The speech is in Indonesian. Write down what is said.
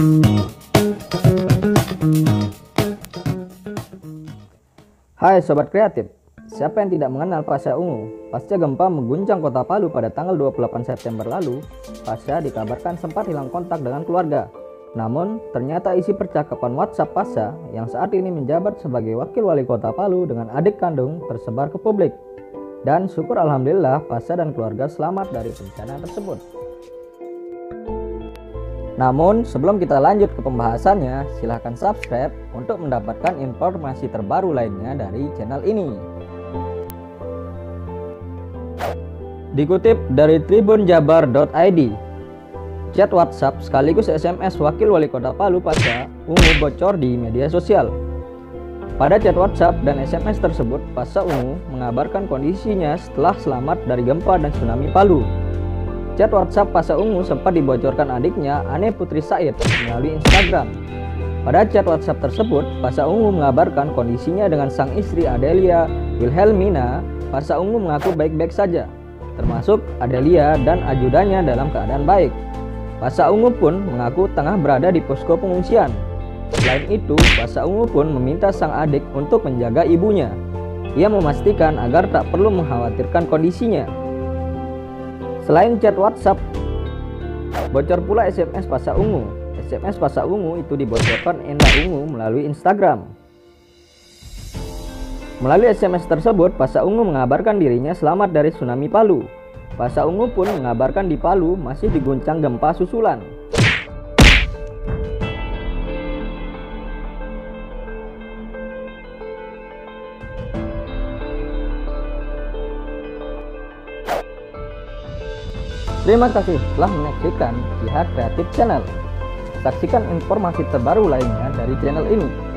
Hai Sobat Kreatif, siapa yang tidak mengenal Pasca Ungu? Pasca gempa mengguncang kota Palu pada tanggal 28 September lalu, Pasca dikabarkan sempat hilang kontak dengan keluarga. Namun, ternyata isi percakapan WhatsApp Pasca yang saat ini menjabat sebagai wakil wali kota Palu dengan adik kandung tersebar ke publik. Dan syukur Alhamdulillah Pasca dan keluarga selamat dari bencana tersebut. Namun, sebelum kita lanjut ke pembahasannya, silahkan subscribe untuk mendapatkan informasi terbaru lainnya dari channel ini. Dikutip dari tribunjabar.id, chat WhatsApp sekaligus SMS Wakil Wali Kota Palu Pasca Ungu bocor di media sosial. Pada chat WhatsApp dan SMS tersebut, Pasca Ungu mengabarkan kondisinya setelah selamat dari gempa dan tsunami Palu. Chat WhatsApp Pasa Ungu sempat dibocorkan adiknya Ane Putri Said melalui Instagram. Pada chat WhatsApp tersebut, Pasa Ungu mengabarkan kondisinya dengan sang istri Adelia Wilhelmina. Pasa Ungu mengaku baik-baik saja, termasuk Adelia dan ajudannya dalam keadaan baik. Pasa Ungu pun mengaku tengah berada di posko pengungsian. Selain itu, Pasa Ungu pun meminta sang adik untuk menjaga ibunya. Ia memastikan agar tak perlu mengkhawatirkan kondisinya. Selain chat WhatsApp, bocor pula SMS Pasa Ungu. SMS Pasa Ungu itu dibocorkan Enda Ungu melalui Instagram. Melalui SMS tersebut, Pasa Ungu mengabarkan dirinya selamat dari tsunami Palu. Pasa Ungu pun mengabarkan di Palu masih diguncang gempa susulan. Terima kasih telah menyaksikan Jihad Kreatif Channel. Saksikan informasi terbaru lainnya dari channel ini.